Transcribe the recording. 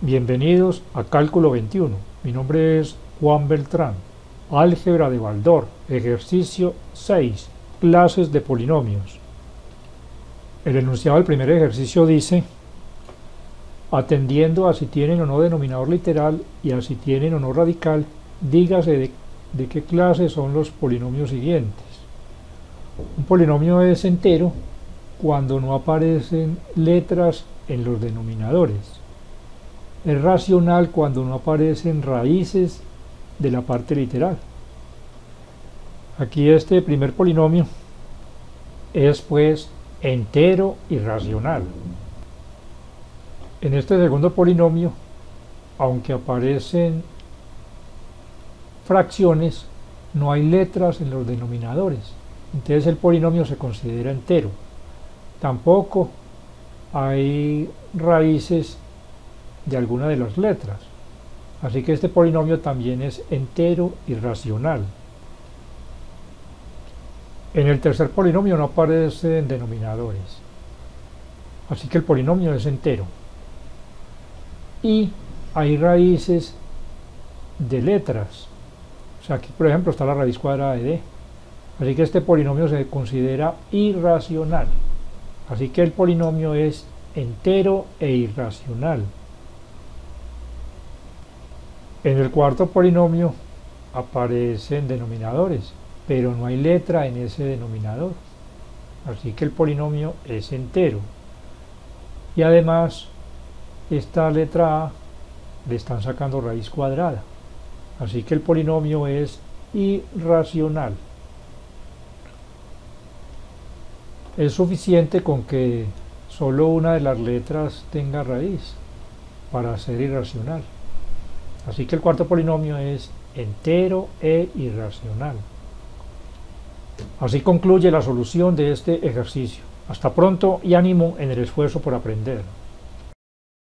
Bienvenidos a Cálculo 21. Mi nombre es Juan Beltrán. Álgebra de Baldor, ejercicio 6, clases de polinomios. El enunciado del primer ejercicio dice, atendiendo a si tienen o no denominador literal y a si tienen o no radical, dígase de, de qué clase son los polinomios siguientes. Un polinomio es entero cuando no aparecen letras en los denominadores. Es racional cuando no aparecen raíces de la parte literal. Aquí este primer polinomio es pues entero y racional. En este segundo polinomio, aunque aparecen fracciones, no hay letras en los denominadores. Entonces el polinomio se considera entero. Tampoco hay raíces de alguna de las letras. Así que este polinomio también es entero y racional. En el tercer polinomio no aparecen denominadores. Así que el polinomio es entero. Y hay raíces de letras. O sea, aquí por ejemplo está la raíz cuadrada de d. Así que este polinomio se considera irracional. Así que el polinomio es entero e irracional. En el cuarto polinomio aparecen denominadores, pero no hay letra en ese denominador. Así que el polinomio es entero. Y además, esta letra A le están sacando raíz cuadrada. Así que el polinomio es irracional. Es suficiente con que solo una de las letras tenga raíz para ser irracional. Así que el cuarto polinomio es entero e irracional. Así concluye la solución de este ejercicio. Hasta pronto y ánimo en el esfuerzo por aprender.